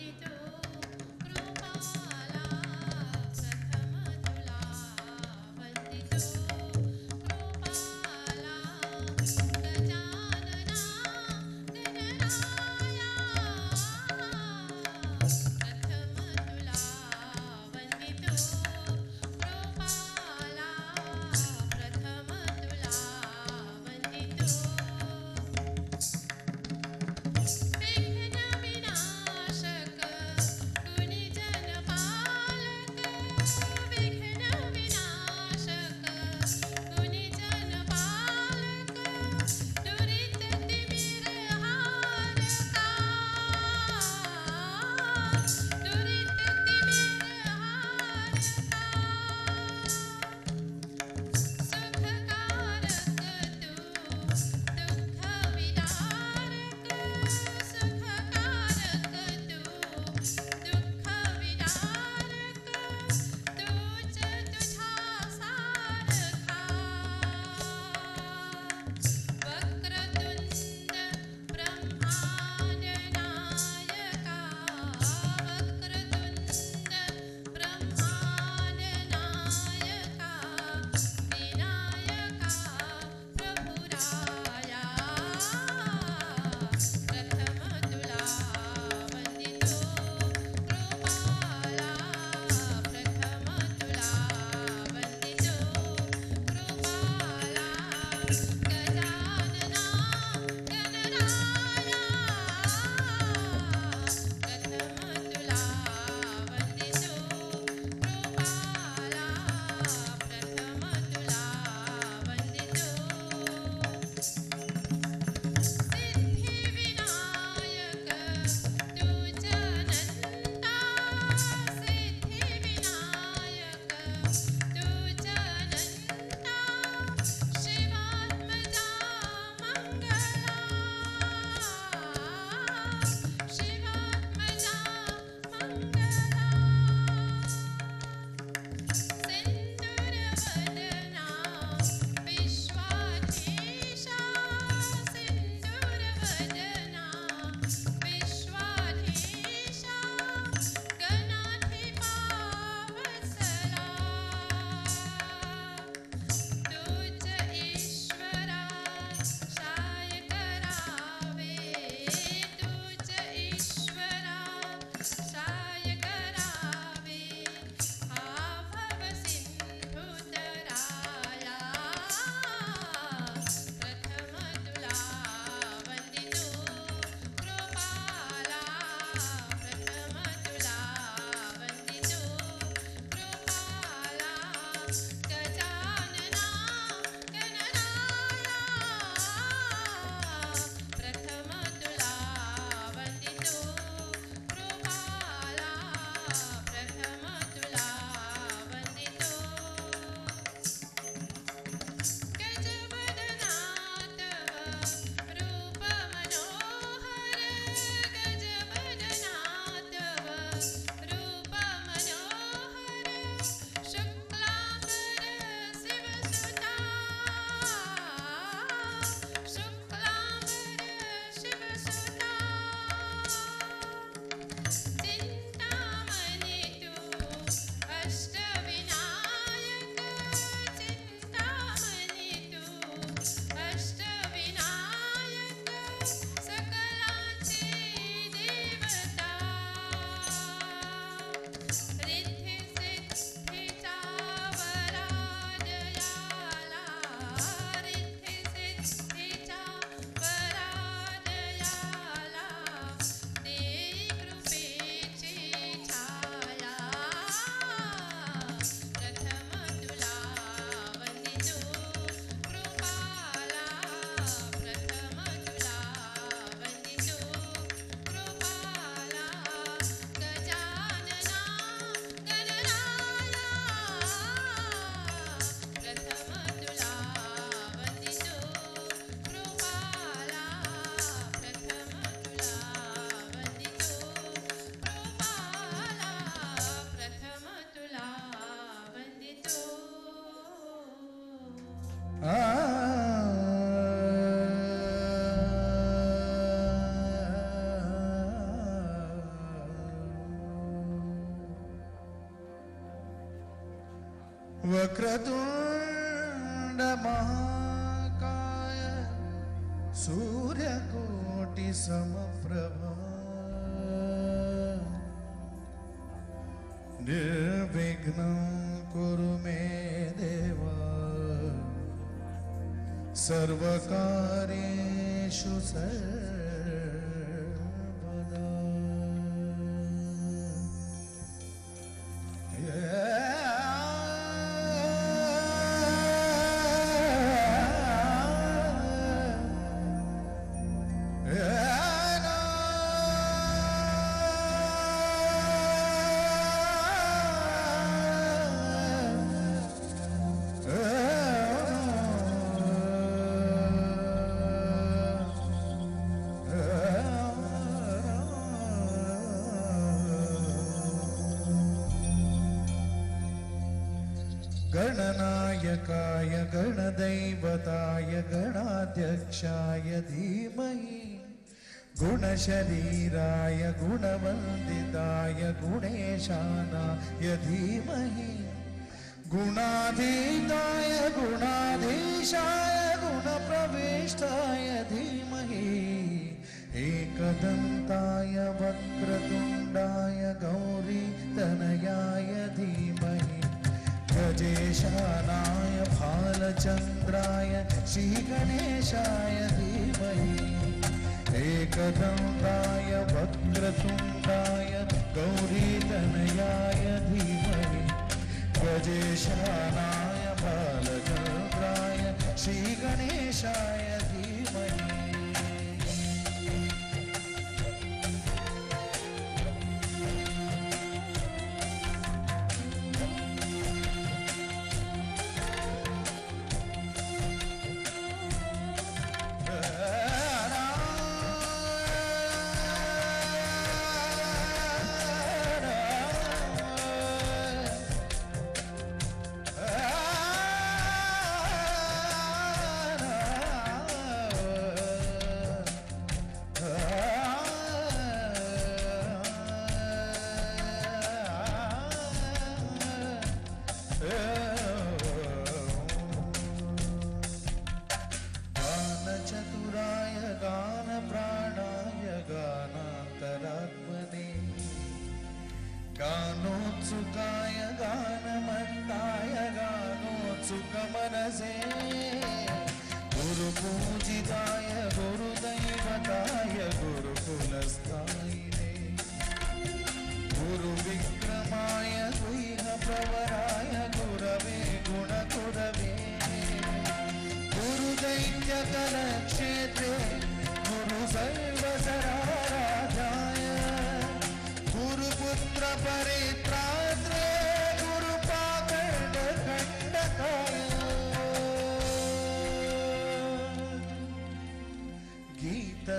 Tito. Thank you. वक्रतुण्ड महाकाय सूर्यकोटि समप्रभा निर्विघ्नं कुरु मे देवा। सर्वकार्येषु सर्वदा गणदैवताय गणाध्यक्षाय धीमहि। गुणशरीराय गुणवन्दिताय गुणेशानाय धीमहि। गुणाधीताय गुणाधीशाय गुणप्रविष्टाय धीमहि। एकदन्ताय वक्रतुण्डाय गौरीतनयाय धीमहि। गजेशानाय भालचन्द्राय श्रीगणेशाय धीमहि। एकदन्ताय वक्रतुण्डाय गौरीतनयाय धीमहि। गजेशानाय श्री श्रीगणेशाय धीमहि।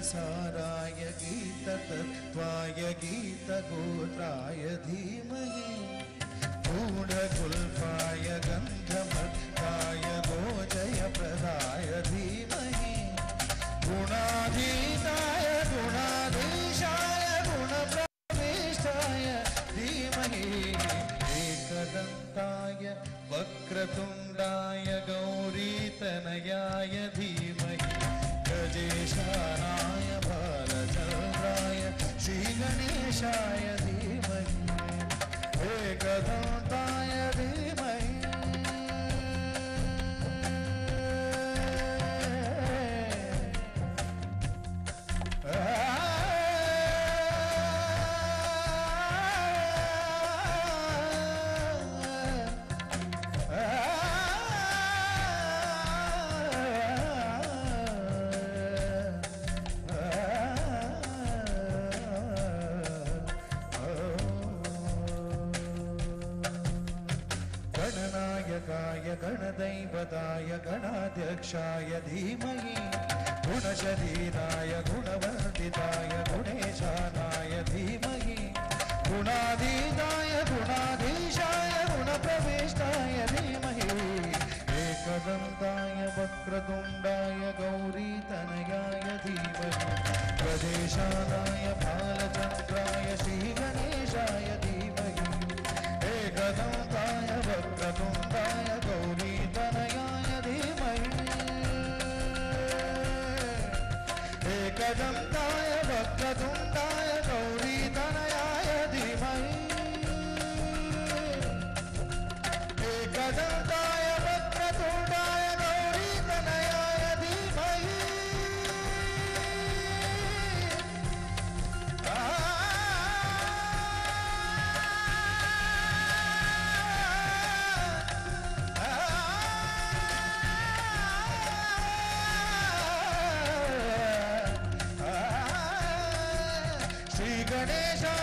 गीतसाराय गीततत्त्वाय गीतगोत्राय धीमहि। गूढगुल्फाय गन्धमत्ताय एकदन्ताय धीमहि वक्रदन्ताय वक्रतुण्डाय गौरीतनयाय धीमहि। प्रदेशानाय बालचन्द्राय श्रीगणेशाय धीमहि। एकदन्ताय वक्रतुण्डाय गौरीतनयाय धीमहि। एकदन्ताय वक्रतुण्डाय Congratulations.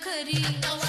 não.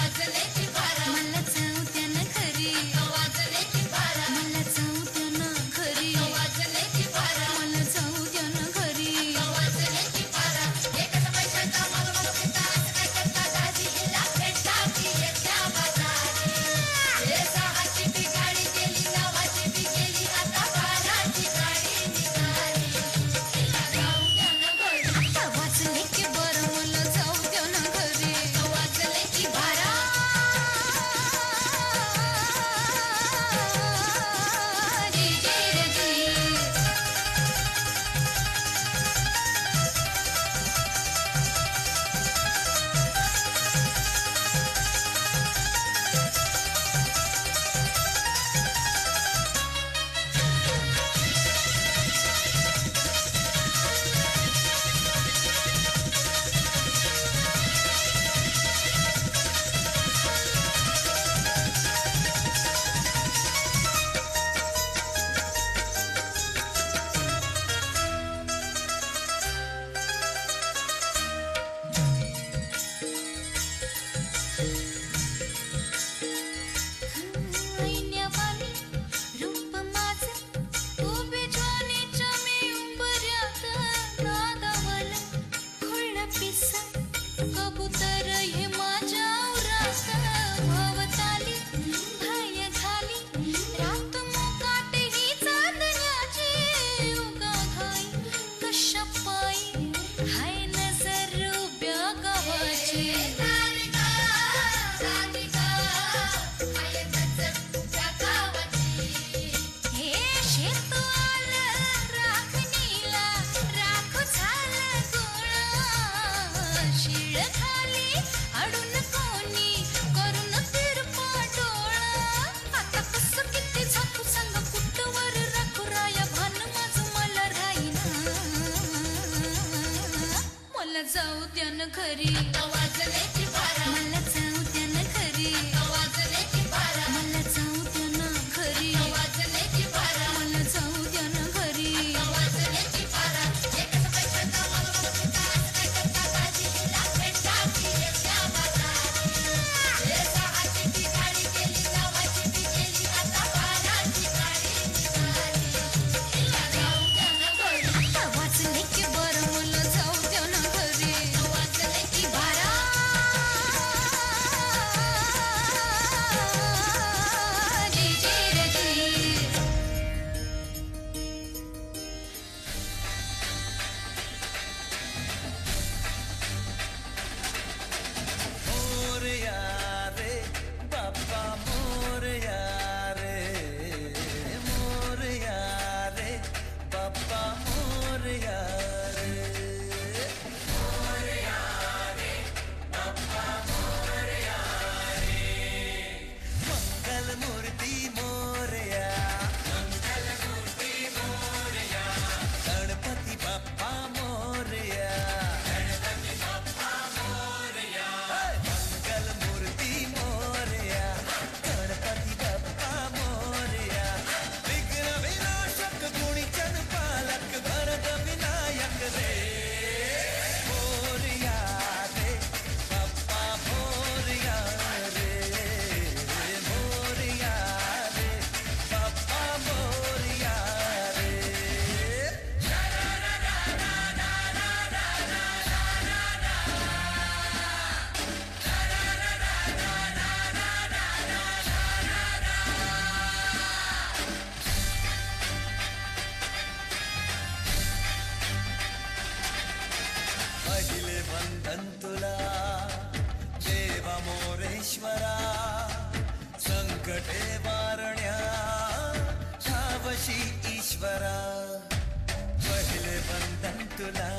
Carinho. हिल वन्दन्तुला देवमोरेश्वरा सङ्कटे वारण्या शावशी ईश्वरा पहिल वन्दन्तुला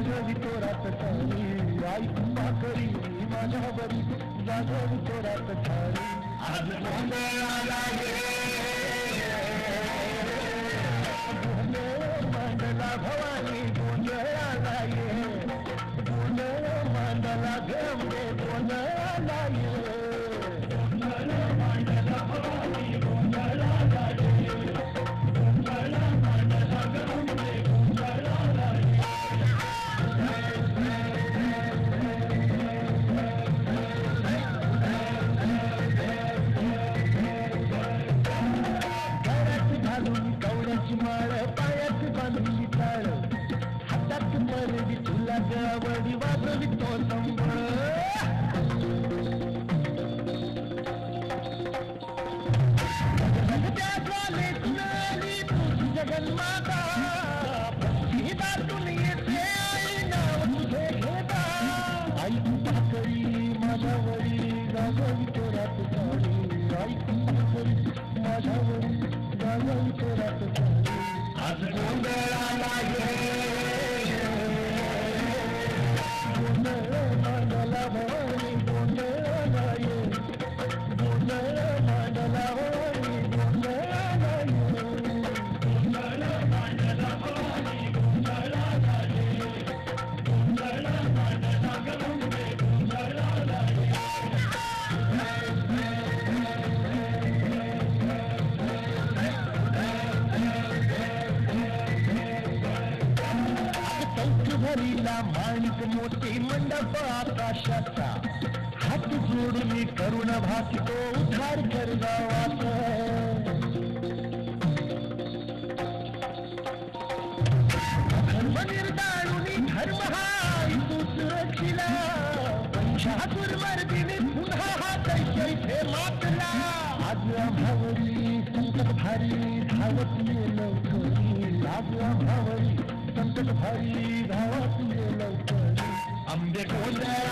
जागवी तोरात चाली आई कृपा करी माझ्या बरी जागवी तोरात चाली आज गोंधळाला गोंधळ मांडला भवानी गोंधळाला ये। गोंधळ मांडला गंगे गोंधळाला करी माझ्यावरी गाजवी तोरात झाली आई कृपा करी माझ्यावरी गाजवी तोरात झाली आज गोंधळाला ये माणिक मोठी मंडप आकाशाचा हात जोडून करुण भासितो उद्धार कर धर्म निर्दाळुनी धर्म हा इतूच रचिला पंचातुर मर्दिनी पुन्हा हा दैत्य मातला। आज आम्हावरी संकट भारी, धावत संकट भारी, धावत आंबे गोंधळाला ये